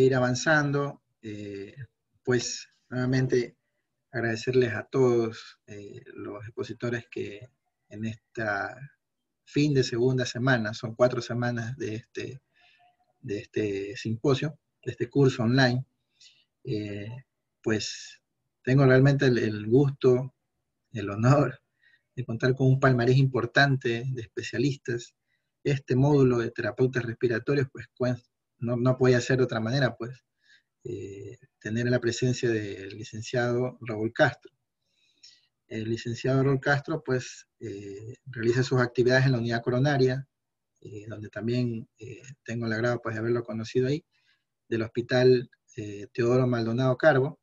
ir avanzando. pues nuevamente agradecerles a todos los expositores que en esta fin de segunda semana, son cuatro semanas de este, de este simposio, de este curso online, pues tengo realmente el, gusto, el honor de contar con un palmarés importante de especialistas. Este módulo de terapeutas respiratorios, pues no, no podía ser de otra manera, pues eh, tener la presencia del licenciado Raúl Castro. El licenciado Raúl Castro, pues, eh, realiza sus actividades en la unidad coronaria, eh, donde también tengo el agrado pues, de haberlo conocido ahí, del Hospital Teodoro Maldonado Carbo,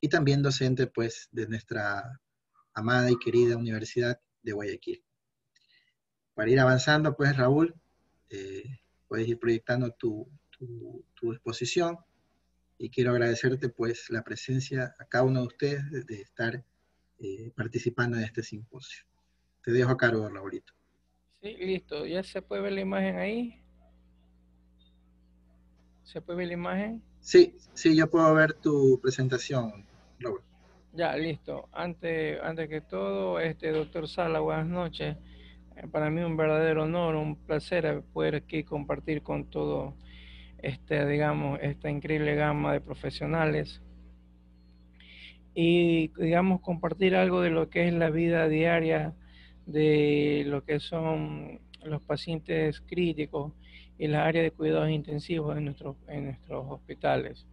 y también docente pues de nuestra amada y querida Universidad de Guayaquil. Para ir avanzando pues Raúl, eh, puedes ir proyectando tu, exposición y quiero agradecerte pues la presencia a cada uno de ustedes de, estar eh, participando en este simposio. Te dejo a cargo, Raúlito. Sí, listo. ¿Ya se puede ver la imagen ahí? ¿Se puede ver la imagen? Sí, sí, yo puedo ver tu presentación. Ya, listo. Antes, antes que todo, este doctor Sala, buenas noches. Eh, para mí un verdadero honor, un placer poder aquí compartir con todo este, digamos, esta increíble gama de profesionales y, digamos, compartir algo de lo que es la vida diaria de lo que son los pacientes críticos y la área de cuidados intensivos en nuestros, en nuestros hospitales.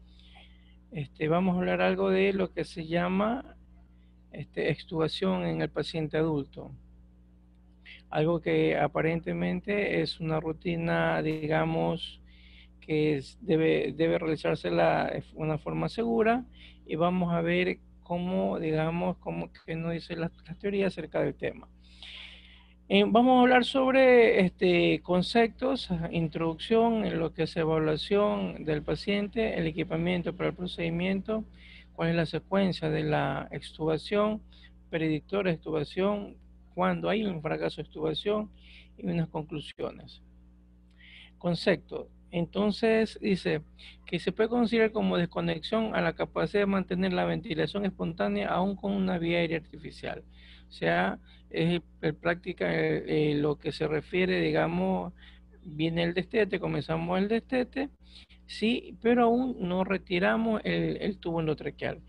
Este, vamos a hablar algo de lo que se llama este, extubación en el paciente adulto. Algo que aparentemente es una rutina, digamos, que debe, debe realizarse de una forma segura y vamos a ver cómo, digamos, cómo que nos dice la, la teoría acerca del tema. Eh, vamos a hablar sobre este, conceptos, introducción en lo que es evaluación del paciente, el equipamiento para el procedimiento, cuál es la secuencia de la extubación, predictor de extubación, cuando hay un fracaso de extubación y unas conclusiones. Concepto. Entonces dice que se puede considerar como desconexión a la capacidad de mantener la ventilación espontánea aún con una vía aérea artificial. O sea, es el, práctica eh, eh, lo que se refiere, digamos, viene el destete, comenzamos el destete, sí, pero aún no retiramos el, tubo endotraqueal.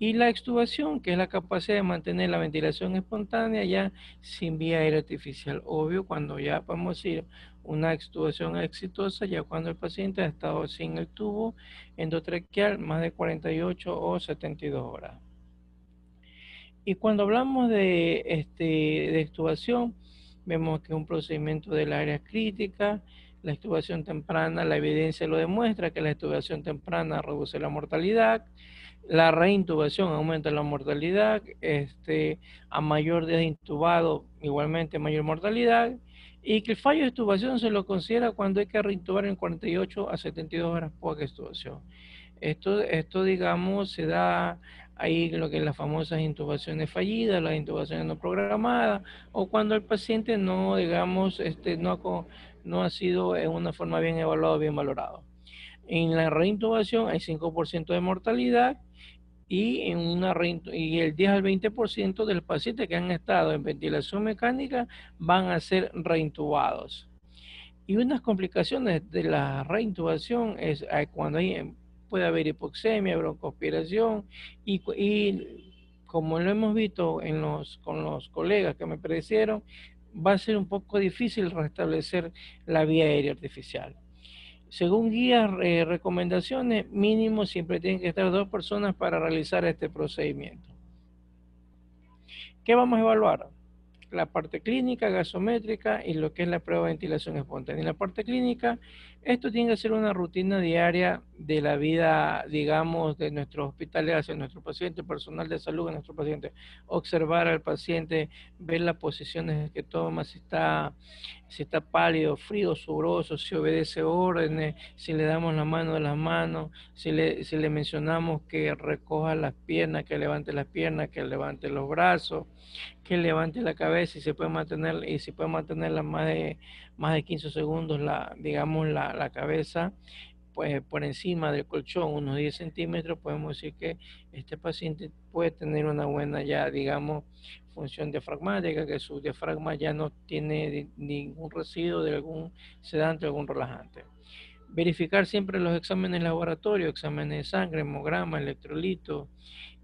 Y la extubación, que es la capacidad de mantener la ventilación espontánea ya sin vía aérea artificial. Obvio, cuando ya podemos decir una extubación exitosa, ya cuando el paciente ha estado sin el tubo endotraqueal más de 48 o 72 horas. Y cuando hablamos de, este, de extubación, vemos que es un procedimiento del área crítica, la extubación temprana, la evidencia lo demuestra que la extubación temprana reduce la mortalidad, la reintubación aumenta la mortalidad, este, a mayor de intubado igualmente mayor mortalidad, y que el fallo de extubación se lo considera cuando hay que reintubar en 48 a 72 horas poca extubación. Esto, esto digamos, se da ahí lo que las famosas intubaciones fallidas, las intubaciones no programadas, o cuando el paciente no, digamos, este, no, ha, no ha sido en una forma bien evaluado, bien valorado. En la reintubación hay 5% de mortalidad y, en una y el 10 al 20% de los pacientes que han estado en ventilación mecánica van a ser reintubados. Y unas complicaciones de la reintubación es eh, cuando hay puede haber hipoxemia, broncoaspiración y, y como lo hemos visto en los, con los colegas que me predecieron, va a ser un poco difícil restablecer la vía aérea artificial. Según guías, eh, recomendaciones, mínimo siempre tienen que estar dos personas para realizar este procedimiento. ¿Qué vamos a evaluar? La parte clínica, gasométrica y lo que es la prueba de ventilación espontánea. En la parte clínica esto tiene que ser una rutina diaria de la vida, digamos, de nuestros hospitales hacia nuestro paciente, personal de salud de nuestro paciente. Observar al paciente, ver las posiciones que toma, si está, si está pálido, frío, subroso, si obedece órdenes, si le damos la mano de las manos, si le, si le mencionamos que recoja las piernas, que levante las piernas, que levante los brazos, que levante la cabeza y se puede mantener, y si puede mantenerla más de más de 15 segundos, la, digamos, la, cabeza pues por encima del colchón, unos 10 centímetros, podemos decir que este paciente puede tener una buena ya, digamos, función diafragmática, que su diafragma ya no tiene ningún residuo de algún sedante o algún relajante. Verificar siempre los exámenes laboratorios, exámenes de sangre, hemograma, electrolito,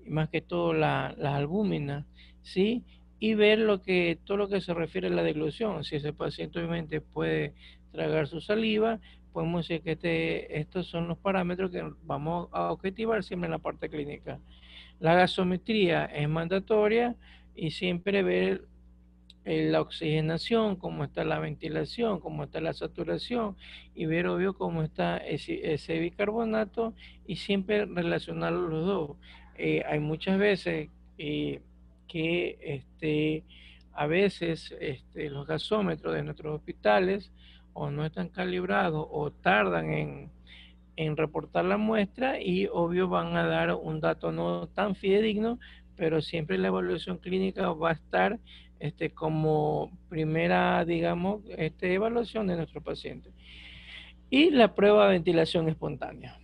y más que todo las albúminas, ¿sí? Y ver lo que, todo lo que se refiere a la deglución, si ese paciente obviamente puede tragar su saliva, podemos decir que este, estos son los parámetros que vamos a objetivar siempre en la parte clínica. La gasometría es mandatoria y siempre ver la oxigenación, cómo está la ventilación, cómo está la saturación y ver obvio cómo está ese, bicarbonato y siempre relacionar los dos. Eh, hay muchas veces que este, a veces este, los gasómetros de nuestros hospitales o no están calibrados o tardan en, en reportar la muestra y obvio van a dar un dato no tan fidedigno, pero siempre la evaluación clínica va a estar este, como primera, digamos, este, evaluación de nuestro paciente. Y la prueba de ventilación espontánea.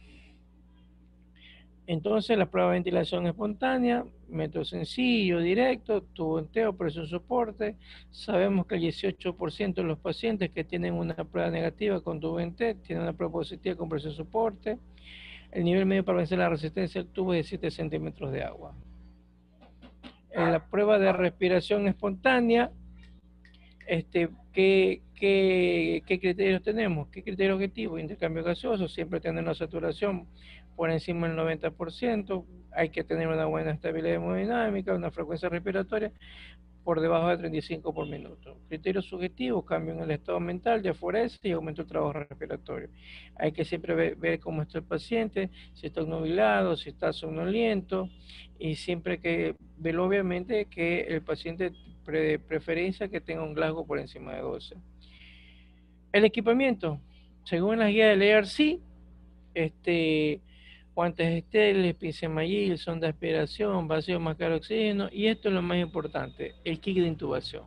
Entonces, la prueba de ventilación espontánea, método sencillo, directo, tubo entero, presión soporte. Sabemos que el 18% de los pacientes que tienen una prueba negativa con tubo entero tienen una prueba positiva con presión soporte. El nivel medio para vencer la resistencia al tubo es de 7 centímetros de agua en la prueba de respiración espontánea, este, ¿qué, qué, criterios tenemos? ¿Qué criterio objetivo? Intercambio gaseoso, siempre tener una saturación por encima del 90%, hay que tener una buena estabilidad hemodinámica, una frecuencia respiratoria por debajo de 35 por minuto. Criterios subjetivos, cambio en el estado mental, diaforese y aumento del trabajo respiratorio. Hay que siempre ver, cómo está el paciente, si está nubilado, si está somnoliento, y siempre que ver obviamente que el paciente preferencia que tenga un Glasgow por encima de 12. El equipamiento, según las guías del ERC, este, guantes estériles, son sonda de aspiración, vacío máscara de oxígeno y esto es lo más importante, el kit de intubación.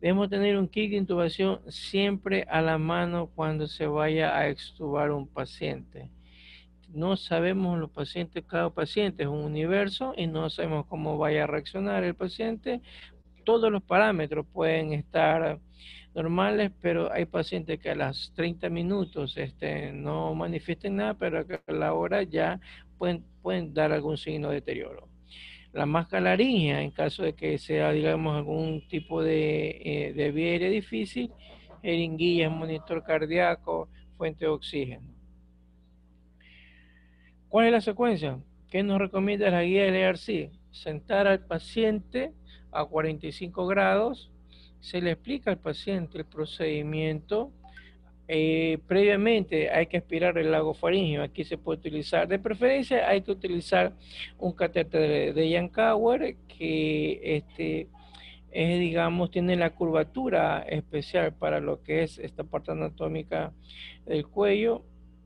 Debemos tener un kit de intubación siempre a la mano cuando se vaya a extubar un paciente. No sabemos los pacientes, cada paciente es un universo y no sabemos cómo vaya a reaccionar el paciente. Todos los parámetros pueden estar normales, pero hay pacientes que a las 30 minutos este, no manifiesten nada, pero a la hora ya pueden, pueden dar algún signo de deterioro. La máscara laringea, en caso de que sea, digamos, algún tipo de, eh, de vía difícil, jeringuillas, monitor cardíaco, fuente de oxígeno. ¿Cuál es la secuencia? ¿Qué nos recomienda la guía del ERC? Sentar al paciente a 45 grados se le explica al paciente el procedimiento. Eh, previamente hay que aspirar el lago faríngeo. Aquí se puede utilizar, de preferencia hay que utilizar un catéter de, Jan Kauer que este, es, digamos, tiene la curvatura especial para lo que es esta parte anatómica del cuello.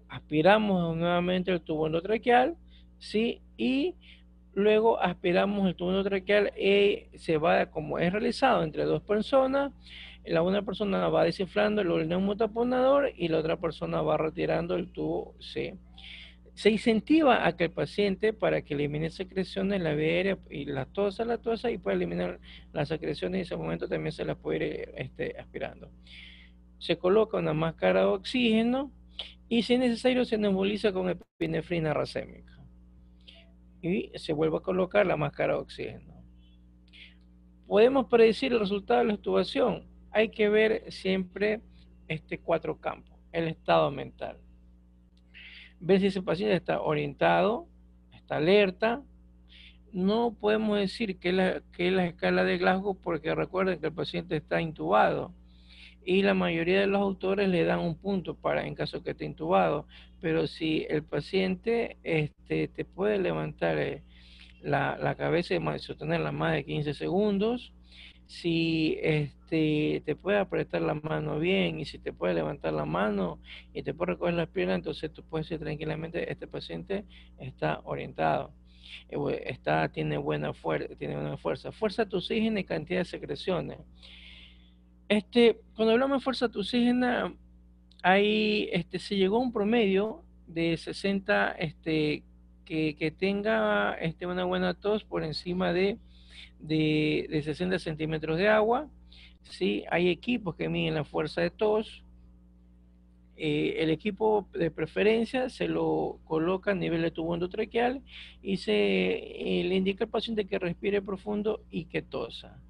Aspiramos nuevamente el tubo endotraqueal, ¿sí? Y Luego aspiramos el tubo traqueal y se va, como es realizado entre dos personas, la una persona va desinflando el neumotaponador y la otra persona va retirando el tubo C. Se incentiva a que el paciente, para que elimine secreciones, la vía y la tosa, la tosa, y pueda eliminar las secreciones, y en ese momento también se las puede ir este, aspirando. Se coloca una máscara de oxígeno y si es necesario se nebuliza con epinefrina racémica y se vuelve a colocar la máscara de oxígeno. Podemos predecir el resultado de la extubación. Hay que ver siempre este cuatro campos. El estado mental. Ver si ese paciente está orientado, está alerta. No podemos decir que la, que la escala de Glasgow porque recuerden que el paciente está intubado y la mayoría de los autores le dan un punto para en caso que esté intubado, pero si el paciente este, te puede levantar eh, la, cabeza y sostenerla más de 15 segundos, si este, te puede apretar la mano bien y si te puede levantar la mano y te puede recoger las piernas, entonces tú puedes decir tranquilamente, este paciente está orientado. Eh, está, tiene, buena fuerza, tiene buena fuerza. Fuerza tu oxígeno y cantidad de secreciones. Este, cuando hablamos de fuerza oxígena, ahí este, se llegó a un promedio de 60, este, que, que tenga este, una buena tos por encima de, de, de 60 centímetros de agua. ¿sí? Hay equipos que miden la fuerza de tos. Eh, el equipo de preferencia se lo coloca a nivel de tubo endotraqueal y se eh, le indica al paciente que respire profundo y que tosa.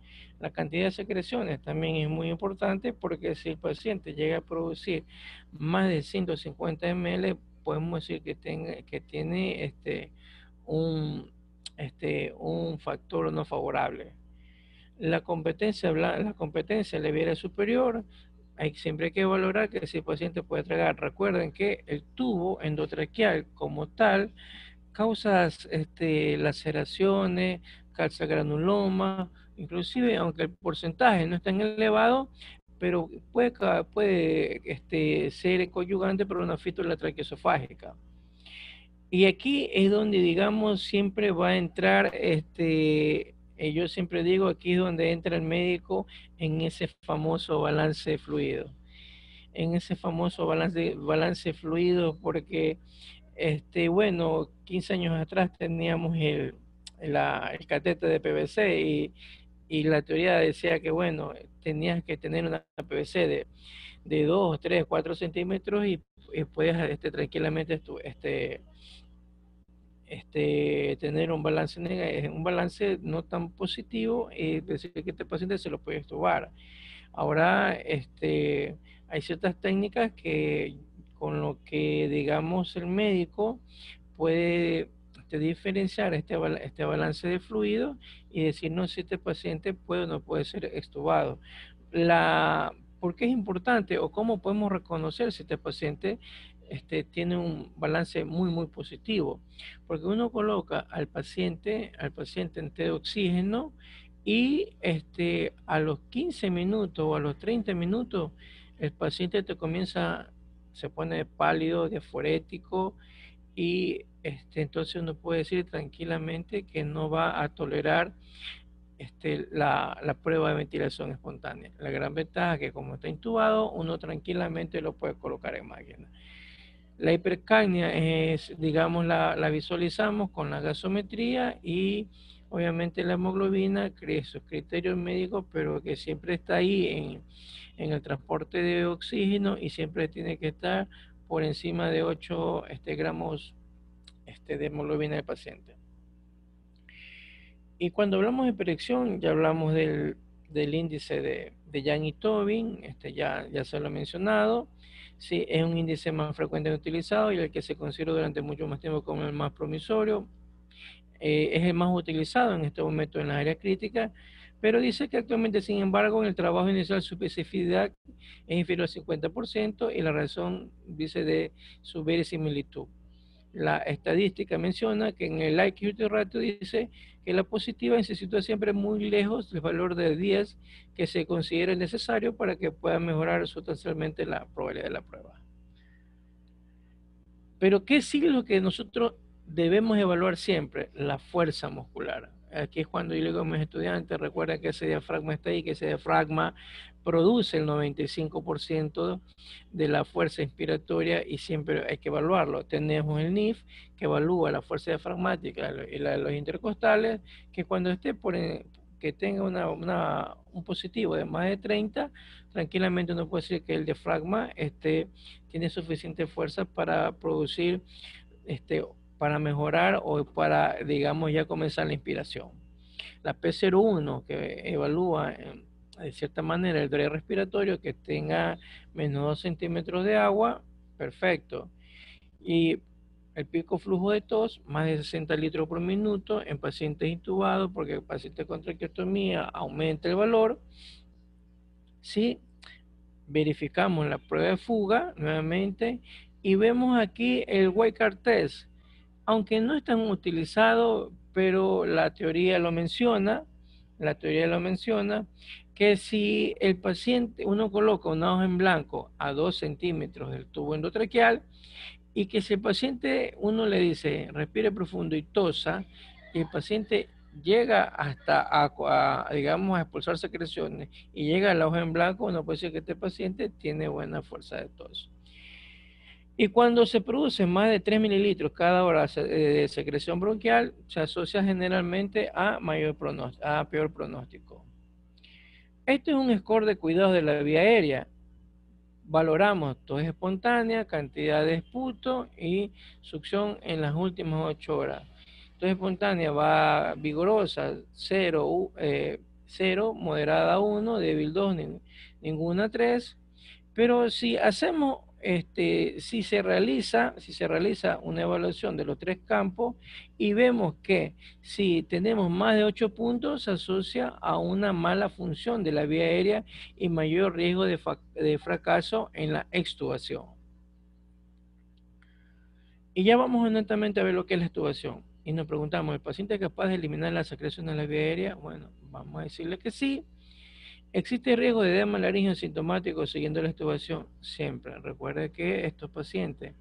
La cantidad de secreciones también es muy importante porque si el paciente llega a producir más de 150 ml, podemos decir que, tenga, que tiene este, un, este, un factor no favorable. La competencia, la competencia leviera superior, hay, siempre hay que valorar que si el paciente puede tragar. Recuerden que el tubo endotraqueal como tal causa este, laceraciones, calzagranuloma, inclusive aunque el porcentaje no es tan elevado, pero puede, puede este, ser conyugante por una fístula traqueosofágica. Y aquí es donde, digamos, siempre va a entrar, este, eh, yo siempre digo, aquí es donde entra el médico en ese famoso balance fluido. En ese famoso balance, balance fluido, porque, este, bueno, 15 años atrás teníamos el, el catete de PVC y, y la teoría decía que, bueno, tenías que tener una PVC de, de 2, 3, 4 centímetros y, y puedes este, tranquilamente este, este, tener un balance un balance no tan positivo y decir que este paciente se lo puede estubar. Ahora, este, hay ciertas técnicas que con lo que digamos el médico puede diferenciar este, este balance de fluido y decir no si este paciente puede o no puede ser extubado. La, ¿Por qué es importante o cómo podemos reconocer si este paciente este, tiene un balance muy, muy positivo? Porque uno coloca al paciente, al paciente en té de oxígeno y este, a los 15 minutos o a los 30 minutos el paciente te comienza, se pone pálido, diaforético y este, entonces uno puede decir tranquilamente que no va a tolerar este, la, la, prueba de ventilación espontánea. La gran ventaja es que como está intubado, uno tranquilamente lo puede colocar en máquina. La hipercagnia es, digamos, la, la visualizamos con la gasometría y obviamente la hemoglobina, sus criterios médicos, pero que siempre está ahí en, en, el transporte de oxígeno y siempre tiene que estar por encima de 8 este, gramos de hemoglobina del paciente. Y cuando hablamos de hiperección, ya hablamos del, del índice de, de Yang y Tobin, este, ya, ya se lo he mencionado. Sí, es un índice más frecuentemente utilizado y el que se considera durante mucho más tiempo como el más promisorio. Eh, es el más utilizado en este momento en la área crítica, pero dice que actualmente, sin embargo, en el trabajo inicial su especificidad es inferior al 50% y la razón dice de su verisimilitud la estadística menciona que en el IQ ratio dice que la positiva se sitúa siempre muy lejos del valor de 10 que se considera necesario para que pueda mejorar sustancialmente la probabilidad de la prueba. Pero ¿qué es lo que nosotros debemos evaluar siempre? La fuerza muscular. Aquí es cuando yo le digo a mis estudiantes, recuerda que ese diafragma está ahí, que ese diafragma produce el 95% de la fuerza inspiratoria y siempre hay que evaluarlo. Tenemos el NIF que evalúa la fuerza diafragmática y la de los intercostales, que cuando esté por que tenga una, un positivo de más de 30, tranquilamente uno puede decir que el diafragma este, tiene suficiente fuerza para producir, este, para mejorar o para, digamos, ya comenzar la inspiración. La P01 que evalúa de cierta manera el dre respiratorio que tenga menos 2 centímetros de agua, perfecto. Y el pico flujo de tos, más de 60 litros por minuto en pacientes intubados, porque el paciente con traqueotomía aumenta el valor. ¿Sí? Verificamos la prueba de fuga nuevamente y vemos aquí el Waycard test. Aunque no es tan utilizado, pero la teoría lo menciona, la teoría lo menciona, que si el paciente, uno coloca una hoja en blanco a 2 centímetros del tubo endotraqueal y que si el paciente, uno le dice, respire profundo y tosa, y el paciente llega hasta digamos, a expulsar secreciones y llega a la hoja en blanco, uno puede decir que este paciente tiene buena fuerza de tos. Y cuando se produce más de 3 mililitros cada hora de secreción bronquial, se asocia generalmente a, mayor pronóstico, a peor pronóstico. Este es un score de cuidados de la vía aérea. Valoramos tos espontánea, cantidad de esputo y succión en las últimas 8 horas. Tos espontánea va vigorosa, 0, 0 eh, moderada 1, débil 2, ninguna 3. Pero si hacemos este, si se realiza, si se realiza una evaluación de los tres campos y vemos que si tenemos más de ocho puntos se asocia a una mala función de la vía aérea y mayor riesgo de, de fracaso en la extubación. Y ya vamos honestamente a ver lo que es la extubación. Y nos preguntamos, ¿el paciente es capaz de eliminar la secreción de la vía aérea? Bueno, vamos a decirle que sí. ¿Existe riesgo de edema laringio sintomático siguiendo la extubación? Siempre. Recuerde que estos pacientes,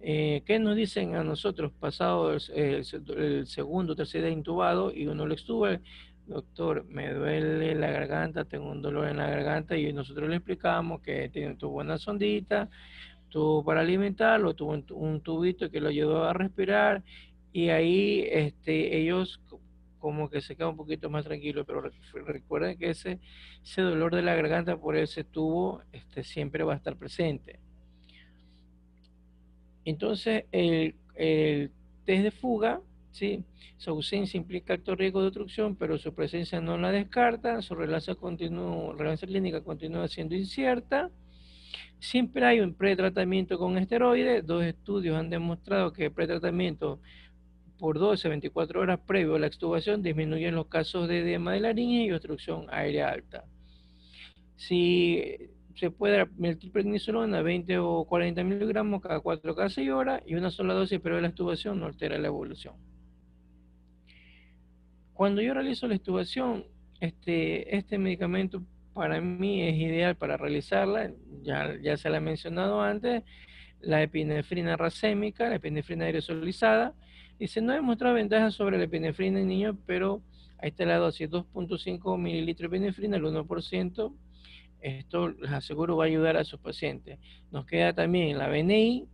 eh, ¿qué nos dicen a nosotros pasado el, segundo o tercer día intubado y uno lo extuba? Doctor, me duele la garganta, tengo un dolor en la garganta y nosotros le explicamos que tiene, tuvo una sondita, tuvo para alimentarlo, tuvo un, un tubito que lo ayudó a respirar y ahí este, ellos como que se queda un poquito más tranquilo, pero recuerden que ese, ese dolor de la garganta por ese tubo este, siempre va a estar presente. Entonces, el, test de fuga, ¿sí? su ausencia implica alto riesgo de obstrucción, pero su presencia no la descarta, su relación, continua, relación clínica continúa siendo incierta. Siempre hay un pretratamiento con esteroides. Dos estudios han demostrado que el pretratamiento por 12 a 24 horas previo a la extubación disminuyen los casos de edema de laringe y obstrucción aérea alta. Si se puede dar metilprednisolona 20 o 40 miligramos cada 4 cada 6 horas y una sola dosis previo a la extubación no altera la evolución. Cuando yo realizo la extubación, este, este medicamento para mí es ideal para realizarla, ya, ya se la he mencionado antes, la epinefrina racémica, la epinefrina aerosolizada, Dice, no he demostrado ventajas sobre la epinefrina en niños, pero ahí está la dosis, 2.5 mililitros de epinefrina, el 1%. Esto, les aseguro, va a ayudar a sus pacientes. Nos queda también la BNI,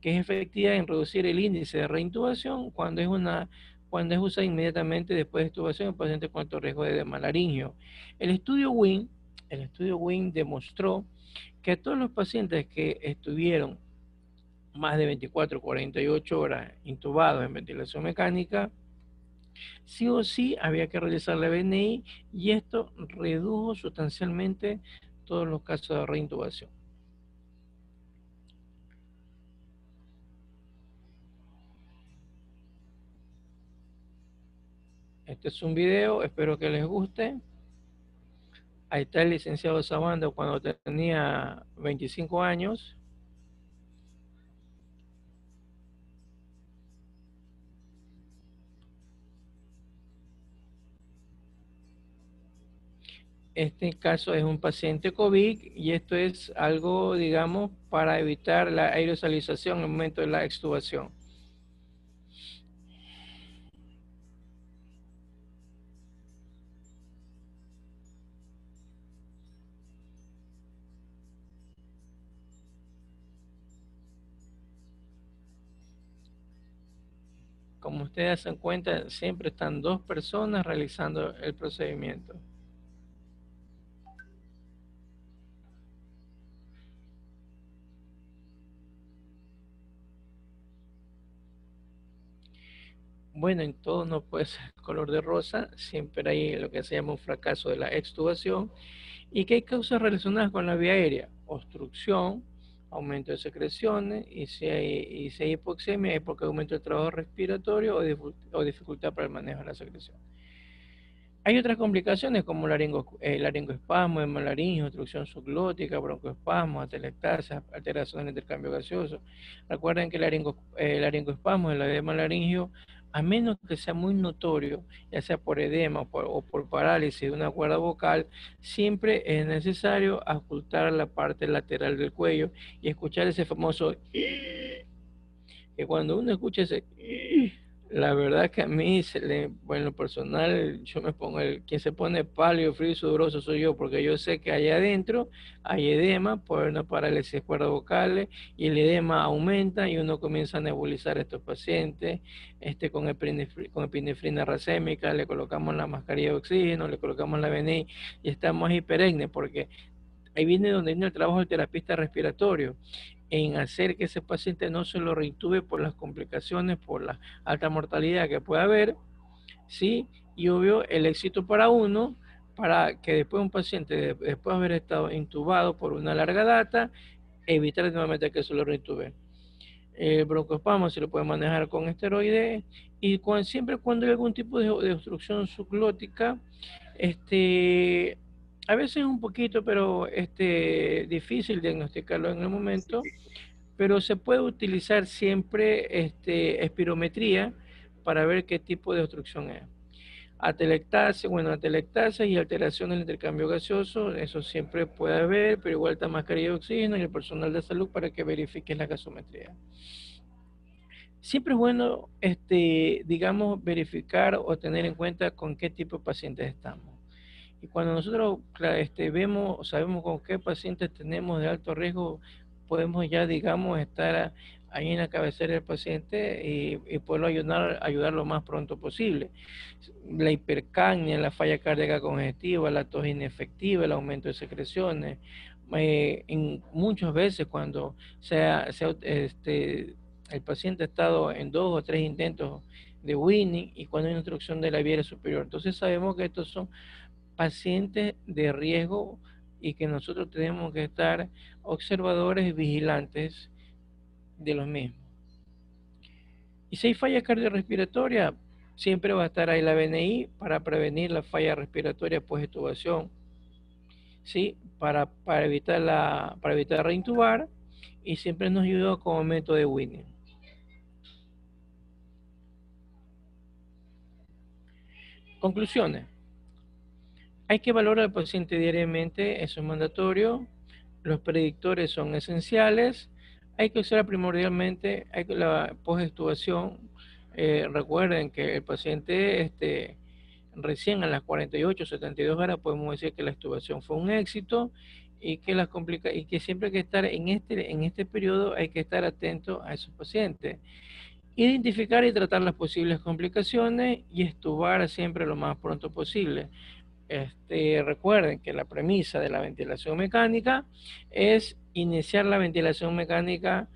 que es efectiva en reducir el índice de reintubación cuando es una cuando es usada inmediatamente después de extubación en pacientes con alto riesgo de demalaringio. El estudio WIN, el estudio WIN demostró que a todos los pacientes que estuvieron más de 24, 48 horas intubados en ventilación mecánica, sí o sí había que realizar la BNI y esto redujo sustancialmente todos los casos de reintubación. Este es un video, espero que les guste. Ahí está el licenciado Sabando cuando tenía 25 años. Este caso es un paciente COVID y esto es algo, digamos, para evitar la aerosolización en el momento de la extubación. Como ustedes se dan cuenta, siempre están dos personas realizando el procedimiento. Bueno, en todo no puede ser color de rosa, siempre hay lo que se llama un fracaso de la extubación y que hay causas relacionadas con la vía aérea, obstrucción, aumento de secreciones y si hay, y hipoxemia es porque aumento el trabajo respiratorio o, dificultad para el manejo de la secreción. Hay otras complicaciones como laringo, eh, laringoespasmo, hemolaringio, obstrucción subglótica, broncoespasmo, atelectasia, alteración del intercambio gaseoso. Recuerden que el laringo, eh, laringoespasmo, el edema laringio, a menos que sea muy notorio, ya sea por edema o por, parálisis de una cuerda vocal, siempre es necesario ocultar la parte lateral del cuello y escuchar ese famoso que cuando uno escucha ese La verdad que a mí, se le, bueno, lo personal, yo me pongo, el quien se pone pálido, frío y sudoroso soy yo, porque yo sé que allá adentro hay edema por una parálisis de cuerdas vocales y el edema aumenta y uno comienza a nebulizar a estos pacientes este, con, epinefrina racémica, le colocamos la mascarilla de oxígeno, le colocamos la BNI y estamos hiperegne porque ahí viene donde viene el trabajo del terapista respiratorio en hacer que ese paciente no se lo reintube por las complicaciones, por la alta mortalidad que puede haber, ¿sí? Y obvio, el éxito para uno, para que después un paciente, después de haber estado intubado por una larga data, evitar nuevamente que se lo reintube. El broncoespasmo se lo puede manejar con esteroides y siempre cuando hay algún tipo de, de obstrucción subglótica, este, a veces es un poquito, pero este, difícil diagnosticarlo en el momento, pero se puede utilizar siempre este, espirometría para ver qué tipo de obstrucción es. Atelectasia, bueno, atelectasia y alteración del intercambio gaseoso, eso siempre puede haber, pero igual está mascarilla de oxígeno y el personal de salud para que verifique la gasometría. Siempre es bueno, este, digamos, verificar o tener en cuenta con qué tipo de pacientes estamos. Y cuando nosotros este, vemos, sabemos con qué pacientes tenemos de alto riesgo, podemos ya, digamos, estar ahí en la cabecera del paciente y, y poderlo ayudar, ayudar lo más pronto posible. La hipercagnia, la falla cardíaca congestiva, la tos inefectiva, el aumento de secreciones. Eh, en muchas veces cuando sea, sea este, el paciente ha estado en dos o tres intentos de winning y cuando hay una instrucción de la vía superior. Entonces sabemos que estos son pacientes de riesgo y que nosotros tenemos que estar observadores y vigilantes de los mismos. Y si hay falla cardiorrespiratoria, siempre va a estar ahí la BNI para prevenir la falla respiratoria post-estubación, ¿sí? para, para, evitar la, para evitar reintubar y siempre nos ayuda como método de Winning. Conclusiones. Hay que valorar al paciente diariamente, eso es mandatorio. Los predictores son esenciales. Hay que usar primordialmente hay que, la postestubación. Eh, recuerden que el paciente este, recién a las 48, 72 horas podemos decir que la estubación fue un éxito y que las complica y que siempre hay que estar en este en este periodo hay que estar atento a esos pacientes identificar y tratar las posibles complicaciones y estubar siempre lo más pronto posible este, recuerden que la premisa de la ventilación mecánica es iniciar la ventilación mecánica,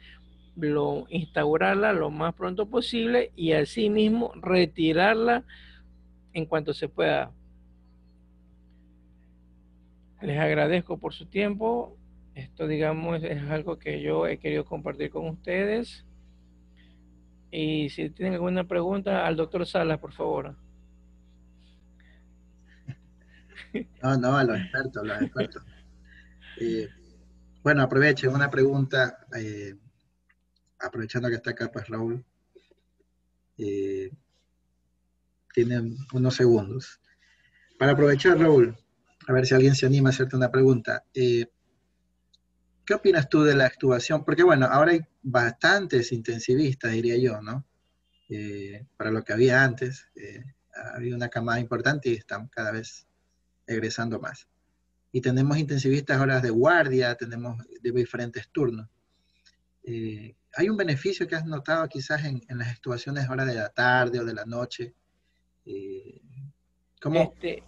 instaurarla lo más pronto posible y asimismo retirarla en cuanto se pueda. Les agradezco por su tiempo. Esto, digamos, es algo que yo he querido compartir con ustedes. Y si tienen alguna pregunta, al doctor Salas, por favor. No, no, a los expertos, los expertos. Eh, bueno, aprovechen una pregunta, eh, aprovechando que está acá, pues Raúl. Eh, tienen unos segundos. Para aprovechar, Raúl, a ver si alguien se anima a hacerte una pregunta. ¿Qué opinas tú de la extubación? Porque bueno, ahora hay bastantes intensivistas, diría yo, ¿no? para lo que había antes, había una camada importante y están cada vez egresando más. Y tenemos intensivistas horas de guardia, tenemos de diferentes turnos. Eh, ¿Hay un beneficio que has notado quizás en, las situaciones hora de la tarde o de la noche? Eh, ¿Cómo? Este,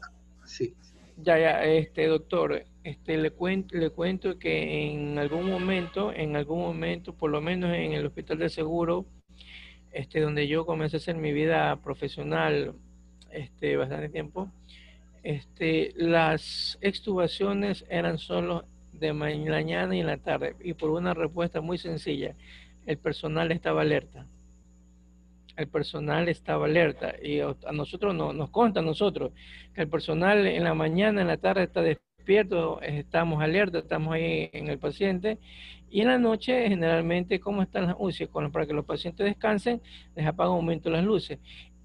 sí. Ya, ya, este doctor, este, le, cuento, le cuento que en algún momento, en algún momento, por lo menos en el Hospital de Seguro, este, donde yo comencé a hacer mi vida profesional este, bastante tiempo, este, las extubaciones eran solo de mañana y en la tarde y por una respuesta muy sencilla, el personal estaba alerta. El personal estaba alerta y a nosotros no, nos consta a nosotros que el personal en la mañana, en la tarde está despierto, estamos alerta, estamos ahí en el paciente y en la noche generalmente cómo están las luces, para que los pacientes descansen, les apagan un momento las luces.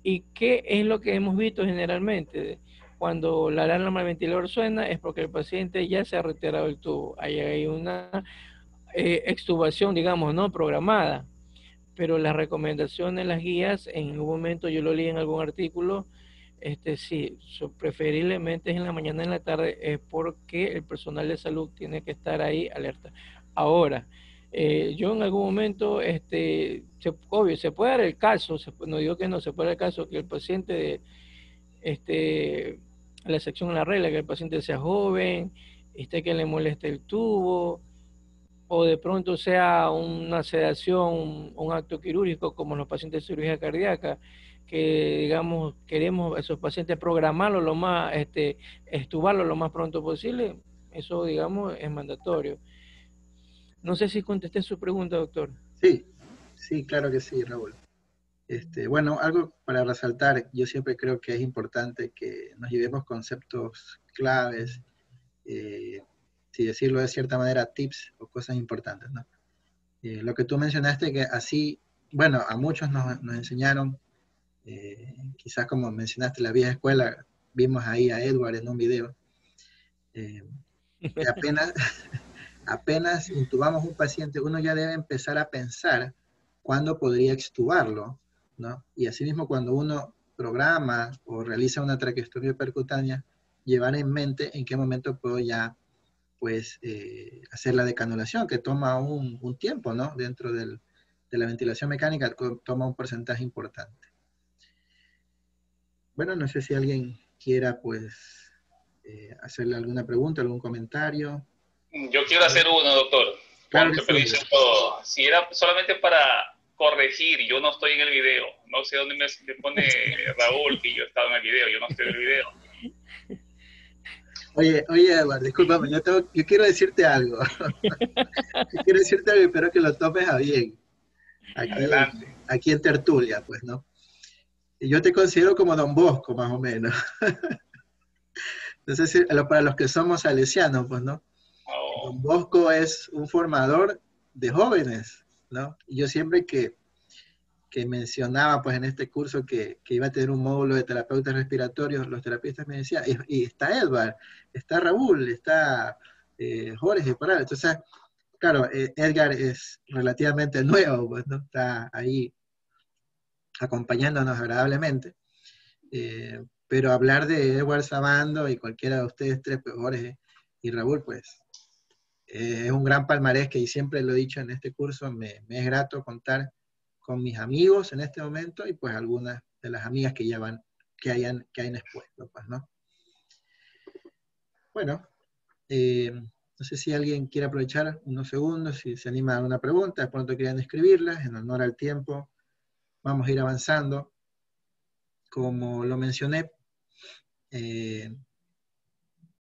¿Y qué es lo que hemos visto generalmente? Cuando la alarma del ventilador suena es porque el paciente ya se ha retirado el tubo. Hay una eh, extubación, digamos, no programada. pero las recomendaciones, las guías, en un momento yo lo leí en algún artículo, este sí, preferiblemente es en la mañana y en la tarde, es porque el personal de salud tiene que estar ahí alerta. Ahora, eh, yo en algún momento, este, obvio, se puede dar el caso, no digo que no, se puede dar el caso que el paciente, este, la excepción a la regla, que el paciente sea joven, esté que le moleste el tubo, o de pronto sea una sedación, un, acto quirúrgico como los pacientes de cirugía cardíaca, que digamos queremos a esos pacientes programarlo lo más, este, estubarlo lo más pronto posible, eso digamos es mandatorio. No sé si contesté su pregunta, doctor. Sí, sí, claro que sí, Raúl. Este, bueno, algo para resaltar, yo siempre creo que es importante que nos llevemos conceptos claves, eh, si decirlo de cierta manera, tips o cosas importantes, ¿no? Eh, lo que tú mencionaste, que así, bueno, a muchos nos, enseñaron eh, quizás como mencionaste la vieja escuela, vimos ahí a Edward en un video, eh, que apenas, apenas intubamos un paciente, uno ya debe empezar a pensar cuándo podría extubarlo, ¿no? Y asimismo cuando uno programa o realiza una traqueostomía percutánea, llevar en mente en qué momento puedo ya pues eh, hacer la decanulación, que toma un, un tiempo, ¿no? Dentro del, de la ventilación mecánica toma un porcentaje importante. Bueno, no sé si alguien quiera pues eh, hacerle alguna pregunta, algún comentario. Yo quiero hacer uno, doctor. Claro Si era solamente para corregir, yo no estoy en el video. No sé dónde me, pone Raúl que yo estaba en el video, yo no estoy en el video. Oye, oye, Eduardo, discúlpame, yo, yo quiero decirte algo. quiero decirte algo, espero que lo tomes a bien. Adelante. aquí en tertulia, pues, ¿no? yo te considero como Don Bosco, más o menos. Entonces, para los que somos salesianos, pues, ¿no? Oh. Don Bosco es un formador de jóvenes, ¿no? Yo siempre que, que mencionaba, pues, en este curso que, que, iba a tener un módulo de terapeutas respiratorios, los terapeutas me decían, y, está Edward, está Raúl, está eh, Jorge, por ahí. Entonces, claro, eh, Edgar es relativamente nuevo, pues, ¿no? Está ahí acompañándonos agradablemente. Eh, pero hablar de Edward Sabando y cualquiera de ustedes tres, peores y Raúl, pues eh, es un gran palmarés que siempre lo he dicho en este curso, me, es grato contar con mis amigos en este momento y pues algunas de las amigas que ya van, que hayan, que hayan expuesto, pues, ¿no? Bueno, eh, no sé si alguien quiere aprovechar unos segundos, si se anima a una pregunta, de pronto quieran escribirlas en honor al tiempo vamos a ir avanzando. Como lo mencioné, eh,